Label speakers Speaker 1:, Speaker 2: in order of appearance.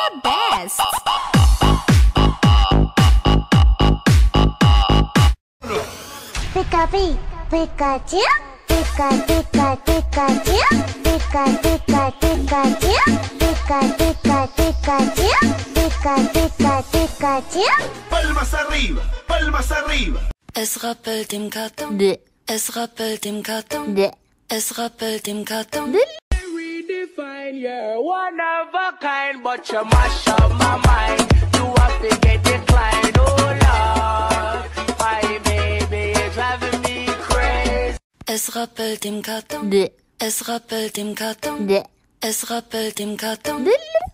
Speaker 1: The best!
Speaker 2: Pika Pika Pikachu Pika Pika Pikachu Pika Pika Pikachu Pika Pika Pikachu Pika Pika Pikachu
Speaker 3: Palmas arriba, palmas arriba.
Speaker 4: Es rappelt im Karton
Speaker 1: Bleh.
Speaker 4: Es rappelt im Karton
Speaker 1: Bleh.
Speaker 4: Es rappelt im Karton
Speaker 5: redefine. You're one of a kind, but you mash up my mind. You have to get declined, oh Lord. My baby is driving me crazy.
Speaker 4: Es rappelt im Karton Es rappelt im Karton Es rappelt im Karton
Speaker 1: Bleh.